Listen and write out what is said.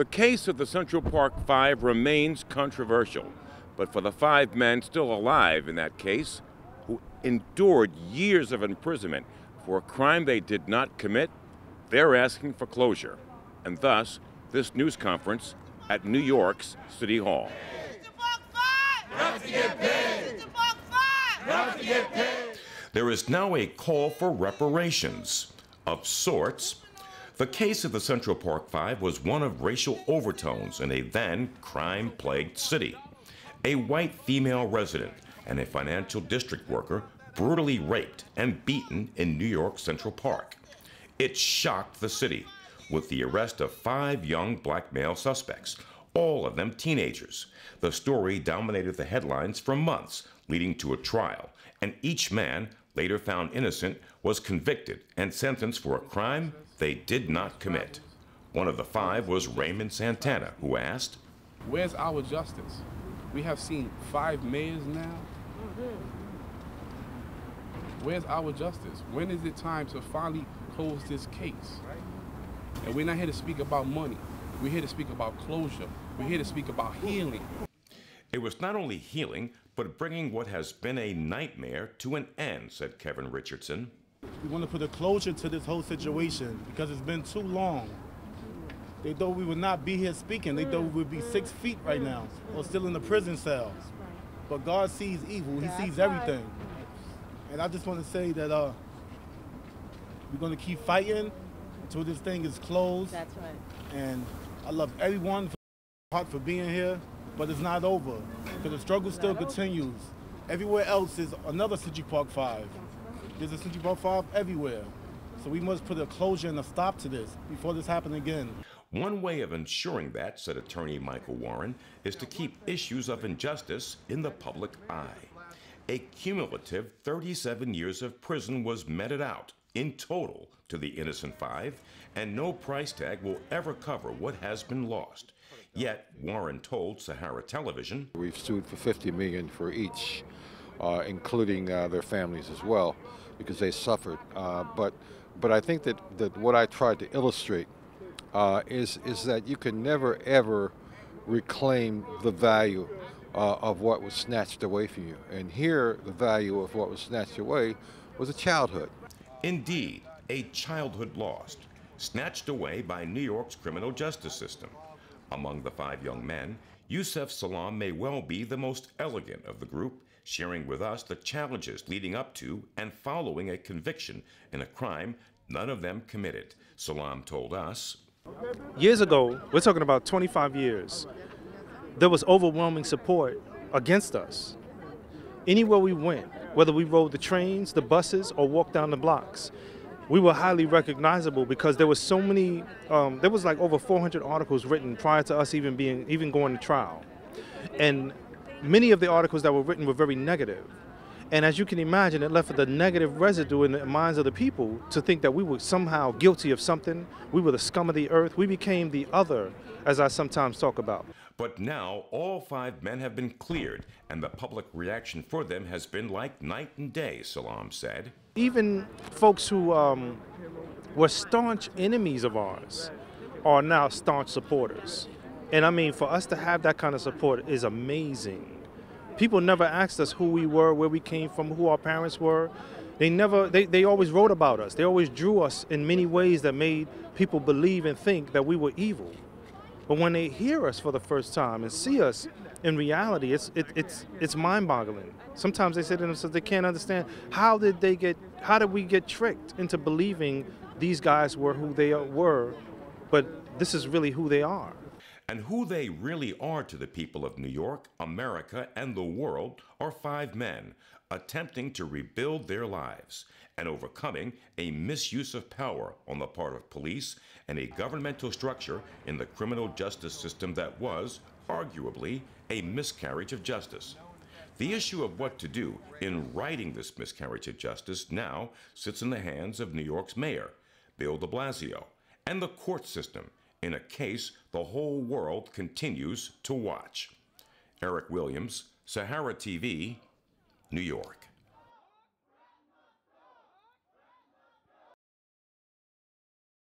The case of the Central Park Five remains controversial, but for the five men still alive in that case, who endured years of imprisonment for a crime they did not commit, they're asking for closure. And thus, this news conference at New York's City Hall. There is now a call for reparations of sorts. The case of the Central Park Five was one of racial overtones in a then crime plagued city. A white female resident and a financial district worker brutally raped and beaten in New York Central Park. It shocked the city with the arrest of five young black male suspects, all of them teenagers. The story dominated the headlines for months, leading to a trial, and each man later found innocent, was convicted and sentenced for a crime they did not commit. One of the five was Raymond Santana, who asked, Where's our justice? We have seen five mayors now. Where's our justice? When is it time to finally close this case? And we're not here to speak about money. We're here to speak about closure. We're here to speak about healing. It was not only healing, but bringing what has been a nightmare to an end, said Kevin Richardson. We want to put a closure to this whole situation because it's been too long. They thought we would not be here speaking. They thought we would be six feet right now or still in the prison cells. But God sees evil. He sees everything. And I just want to say that uh, we're going to keep fighting until this thing is closed. That's right. And I love everyone for, for being here but it's not over because the struggle still continues. Everywhere else is another Central Park 5. There's a Central Park 5 everywhere. So we must put a closure and a stop to this before this happens again. One way of ensuring that, said attorney Michael Warren, is to keep issues of injustice in the public eye. A cumulative 37 years of prison was meted out in total to the innocent five, and no price tag will ever cover what has been lost. Yet, Warren told Sahara Television, We've sued for 50 million for each, uh, including uh, their families as well, because they suffered. Uh, but, but I think that, that what I tried to illustrate uh, is, is that you can never ever reclaim the value uh, of what was snatched away from you. And here, the value of what was snatched away was a childhood. Indeed, a childhood lost, snatched away by New York's criminal justice system. Among the five young men, Yusef Salaam may well be the most elegant of the group, sharing with us the challenges leading up to and following a conviction in a crime none of them committed. Salaam told us. Years ago, we're talking about 25 years, there was overwhelming support against us. Anywhere we went, whether we rode the trains, the buses, or walked down the blocks, we were highly recognizable because there was so many um, there was like over 400 articles written prior to us even being even going to trial. And many of the articles that were written were very negative. And as you can imagine it left a negative residue in the minds of the people to think that we were somehow guilty of something. We were the scum of the earth. We became the other as i sometimes talk about but now all five men have been cleared, and the public reaction for them has been like night and day, Salaam said. Even folks who um, were staunch enemies of ours are now staunch supporters. And I mean, for us to have that kind of support is amazing. People never asked us who we were, where we came from, who our parents were. They never, they, they always wrote about us. They always drew us in many ways that made people believe and think that we were evil. But when they hear us for the first time and see us in reality, it's it, it's it's mind-boggling. Sometimes they say to themselves they can't understand how did they get how did we get tricked into believing these guys were who they were, but this is really who they are. And who they really are to the people of New York, America, and the world are five men attempting to rebuild their lives and overcoming a misuse of power on the part of police and a governmental structure in the criminal justice system that was, arguably, a miscarriage of justice. The issue of what to do in righting this miscarriage of justice now sits in the hands of New York's mayor, Bill de Blasio, and the court system in a case the whole world continues to watch. Eric Williams, Sahara TV, New York.